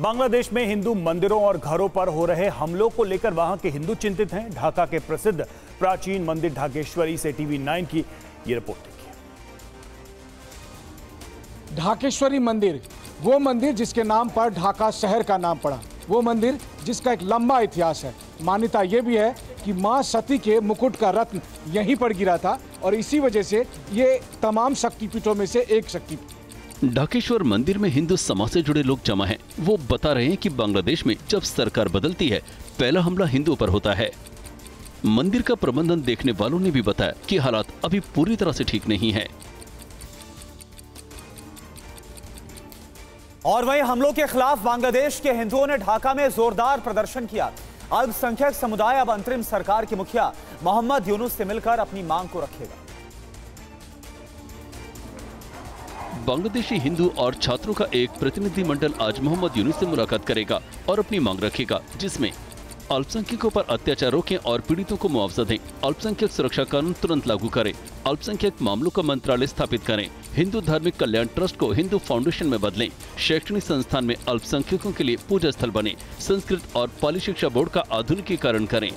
बांग्लादेश में हिंदू मंदिरों और घरों पर हो रहे हमलों को लेकर वहाँ के हिंदू चिंतित हैं। ढाका के प्रसिद्ध प्राचीन मंदिर ढाकेश्वरी से टीवी नाइन की ये रिपोर्ट देखिए। ढाकेश्वरी मंदिर, वो मंदिर जिसके नाम पर ढाका शहर का नाम पड़ा। वो मंदिर जिसका एक लंबा इतिहास है। मान्यता ये भी है कि माँ सती के मुकुट का रत्न यहीं पर गिरा था और इसी वजह से ये तमाम शक्तिपीठों में से एक शक्तिपीठ ढाकेश्वर मंदिर में हिंदू समाज से जुड़े लोग जमा हैं। वो बता रहे हैं कि बांग्लादेश में जब सरकार बदलती है, पहला हमला हिंदुओं पर होता है। मंदिर का प्रबंधन देखने वालों ने भी बताया कि हालात अभी पूरी तरह से ठीक नहीं है। और वहीं हमलों के खिलाफ बांग्लादेश के हिंदुओं ने ढाका में जोरदार प्रदर्शन किया। अल्पसंख्यक समुदाय अब अंतरिम सरकार के मुखिया मोहम्मद यूनुस से मिलकर अपनी मांग को रखेगा। बांग्लादेशी हिंदू और छात्रों का एक प्रतिनिधि मंडल आज मोहम्मद यूनुस से मुलाकात करेगा और अपनी मांग रखेगा, जिसमें अल्पसंख्यकों पर अत्याचार रोकें और पीड़ितों को मुआवजा दें। अल्पसंख्यक सुरक्षा कानून तुरंत लागू करें। अल्पसंख्यक मामलों का मंत्रालय स्थापित करें। हिंदू धार्मिक कल्याण ट्रस्ट को हिंदू फाउंडेशन में बदलें। शैक्षणिक संस्थान में अल्पसंख्यकों के लिए पूजा स्थल बने। संस्कृत और पाली शिक्षा बोर्ड का आधुनिकीकरण करें।